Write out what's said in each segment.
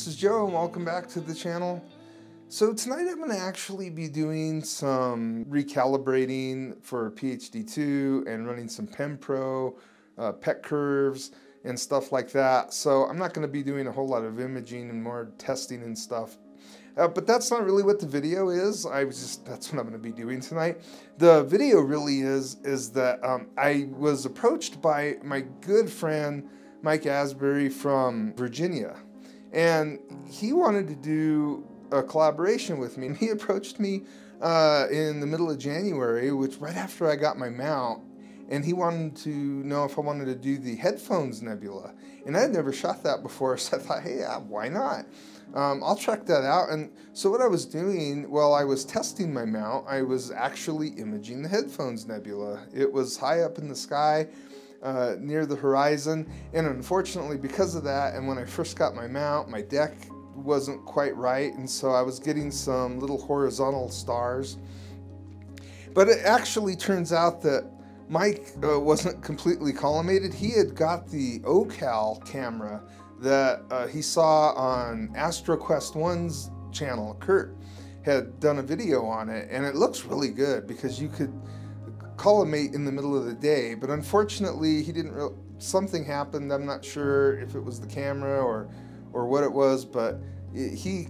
This is Joe and welcome back to the channel. So tonight I'm going to actually be doing some recalibrating for PHD2 and running some PEMPro, uh, PET curves and stuff like that. So I'm not going to be doing a whole lot of imaging and more testing and stuff. Uh, but that's not really what the video is. I was just that's what I'm going to be doing tonight. The video really is is that um, I was approached by my good friend Mike Asbury from Virginia and he wanted to do a collaboration with me. And he approached me uh, in the middle of January, which right after I got my mount, and he wanted to know if I wanted to do the headphones nebula. And I had never shot that before, so I thought, hey, why not? Um, I'll check that out. And so what I was doing while I was testing my mount, I was actually imaging the headphones nebula. It was high up in the sky uh, near the horizon. And unfortunately, because of that, and when I first got my mount, my Dec wasn't quite right, and so I was getting some little horizontal stars. But it actually turns out that Mike uh, wasn't completely collimated. He had got the OCal camera that uh, he saw on AstroQuest 1's channel. Kurt had done a video on it, and it looks really good because you could collimate in the middle of the day, but unfortunately he didn't. Re- something happened. I'm not sure if it was the camera or or what it was, but it, he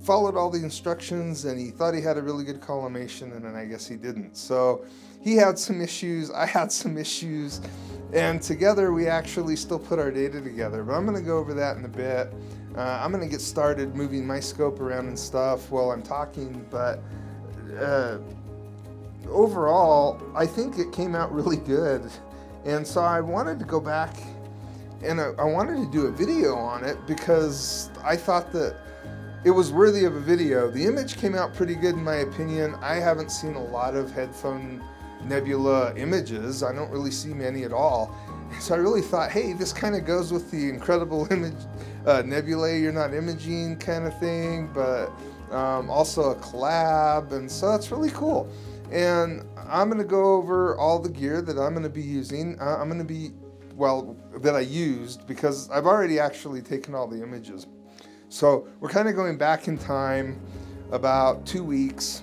followed all the instructions and he thought he had a really good collimation, and then I guess he didn't. So he had some issues. I had some issues, and together we actually still put our data together. But I'm going to go over that in a bit. Uh, I'm going to get started moving my scope around and stuff while I'm talking, but. Uh, overall, I think it came out really good. And so I wanted to go back and I, I, wanted to do a video on it because I thought that it was worthy of a video. The image came out pretty good in my opinion. I haven't seen a lot of headphone nebula images. I don't really see many at all. So I really thought, hey, this kind of goes with the incredible image uh, nebulae you're not imaging kind of thing, but um, also a collab, and so that's really cool and I'm going to go over all the gear that I'm going to be using. Uh, I'm going to be, well, that I used because I've already actually taken all the images. So we're kind of going back in time about two weeks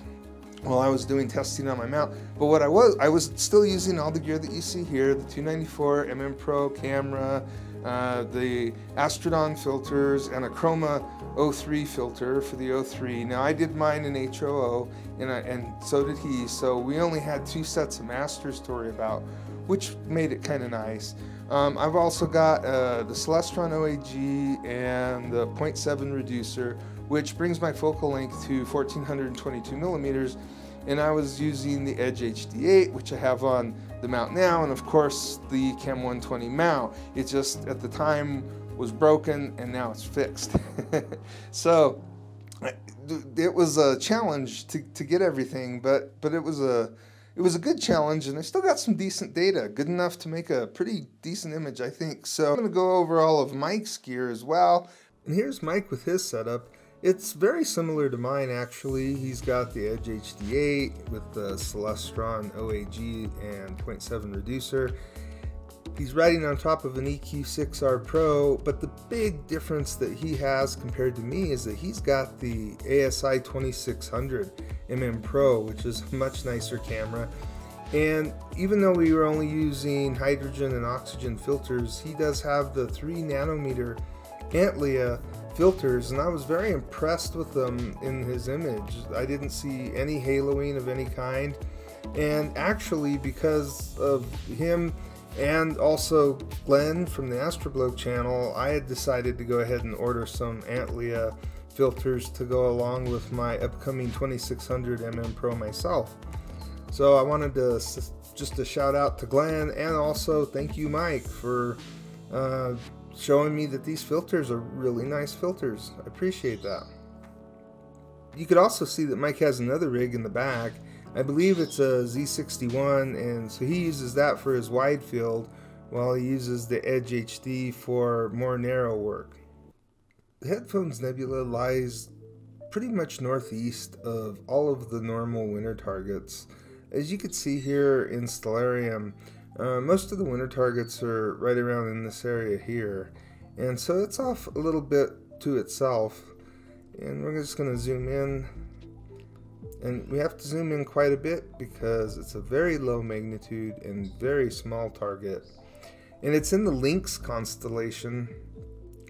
while I was doing testing on my mount. But what I was, I was still using all the gear that you see here, the 294 MM Pro camera, uh, the Astrodon filters, and a Chroma O3 filter for the O3. Now I did mine in HOO, and, I, and so did he, so we only had two sets of masters to worry about, which made it kind of nice. Um, I've also got uh, the Celestron OAG and the 0.7 reducer, which brings my focal length to 1422 millimeters, and I was using the Edge HD8, which I have on the mount now, and of course the CEM120 mount. It just at the time was broken and now it's fixed. so uh, it was a challenge to, to get everything, but but it was a it was a good challenge, and I still got some decent data, good enough to make a pretty decent image, I think. So I'm to go over all of Mike's gear as well. And here's Mike with his setup. It's very similar to mine actually. He's got the Edge HD8 with the Celestron OAG and 0.7 reducer. He's riding on top of an EQ6R Pro, but the big difference that he has compared to me is that he's got the ASI 2600 MM Pro, which is a much nicer camera. And even though we were only using hydrogen and oxygen filters, he does have the 3 nanometer Antlia filters, and I was very impressed with them in his image. I didn't see any haloing of any kind, and actually, because of him and also Glenn from the Astroblog channel, I had decided to go ahead and order some Antlia filters to go along with my upcoming 2600 mm Pro myself. So I wanted to just a shout out to Glenn and also thank you Mike for uh, showing me that these filters are really nice filters. I appreciate that. You could also see that Mike has another rig in the back. I believe it's a Z61 and so he uses that for his wide field while he uses the Edge HD for more narrow work. The Headphones Nebula lies pretty much northeast of all of the normal winter targets. As you can see here in Stellarium, uh, most of the winter targets are right around in this area here, and so it's off a little bit to itself. And we're just going to zoom in. And we have to zoom in quite a bit because it's a very low magnitude and very small target. And it's in the Lynx constellation.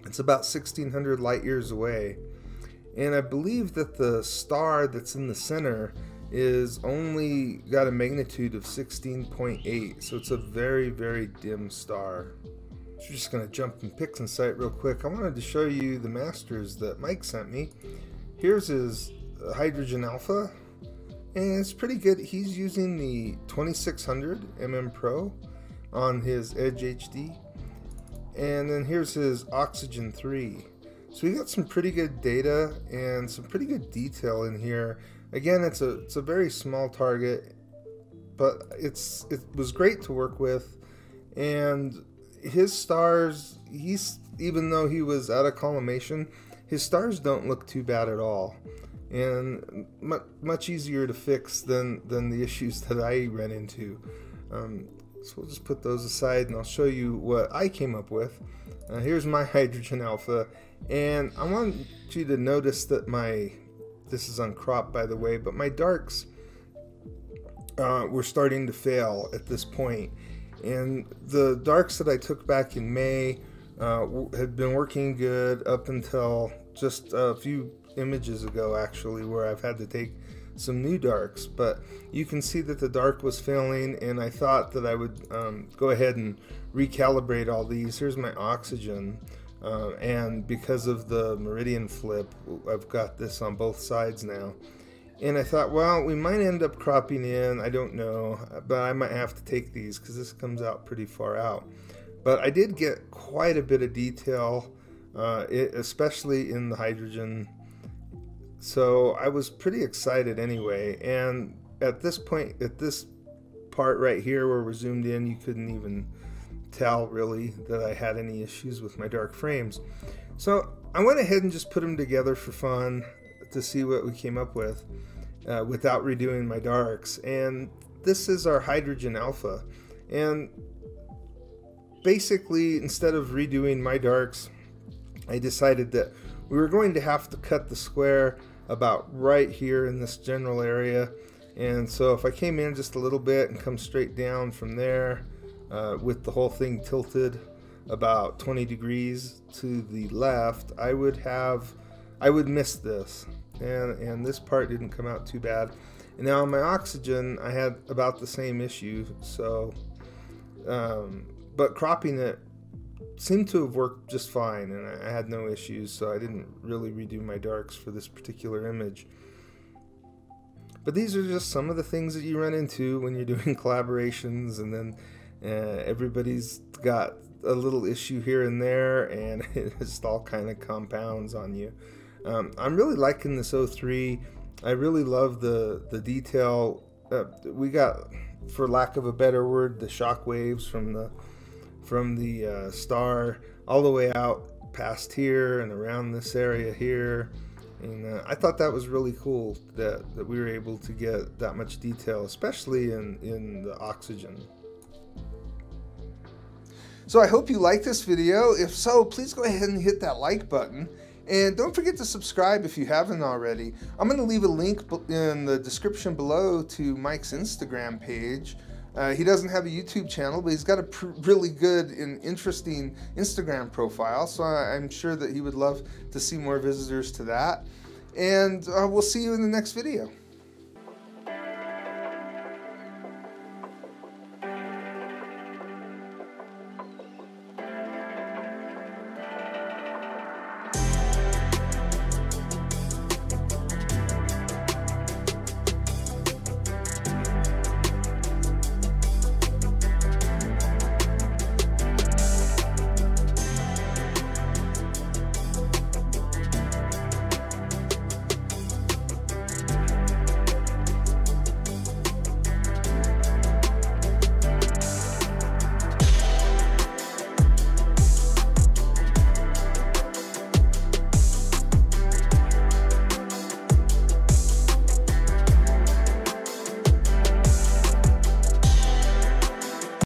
It's about 1600 light years away. And I believe that the star that's in the center is only got a magnitude of 16.8. So it's a very, very dim star. So just going to jump in PixInsight real quick. I wanted to show you the masters that Mike sent me. Here's his uh, Hydrogen Alpha. And it's pretty good. He's using the 2600 mm Pro on his Edge HD. And then here's his Oxygen 3. So we got some pretty good data and some pretty good detail in here. Again, it's a it's a very small target, but it's it was great to work with. And his stars, he's even though he was out of collimation, his stars don't look too bad at all, and much much easier to fix than than the issues that I ran into. Um, so we'll just put those aside, and I'll show you what I came up with. Uh, here's my hydrogen alpha, and I want you to notice that my this is uncropped by the way, but my darks uh, were starting to fail at this point and the darks that I took back in May uh, had been working good up until just a few images ago, actually, where I've had to take some new darks. But you can see that the dark was failing, and I thought that I would um, go ahead and recalibrate all these. Here's my oxygen. Uh, and because of the meridian flip, I've got this on both sides now. And I thought, well, we might end up cropping in. I don't know, but I might have to take these because this comes out pretty far out. But I did get quite a bit of detail, uh, it, especially in the hydrogen. So I was pretty excited anyway. And at this point, at this part right here where we're zoomed in, you couldn't even tell really that I had any issues with my dark frames. So I went ahead and just put them together for fun to see what we came up with uh, without redoing my darks. And this is our hydrogen alpha. And basically, instead of redoing my darks, I decided that we were going to have to cut the square about right here in this general area. And so if I came in just a little bit and come straight down from there uh, with the whole thing tilted about 20 degrees to the left, I would have, I would miss this and, and this part didn't come out too bad. And now on my oxygen, I had about the same issue. So, um, but cropping it seemed to have worked just fine, and I had no issues. So I didn't really redo my darks for this particular image. But these are just some of the things that you run into when you're doing collaborations, and then uh, everybody's got a little issue here and there, and it just all kind of compounds on you. Um, I'm really liking this O3. I really love the the detail. Uh, we got, for lack of a better word, the shock waves from the from the uh, star all the way out past here and around this area here. And uh, I thought that was really cool that, that we were able to get that much detail, especially in, in the oxygen. So I hope you liked this video. If so, please go ahead and hit that like button. And don't forget to subscribe if you haven't already. I'm going to leave a link in the description below to Mike's Instagram page. Uh, he doesn't have a YouTube channel, but he's got a really good and interesting Instagram profile, so I I'm sure that he would love to see more visitors to that. And uh, we'll see you in the next video.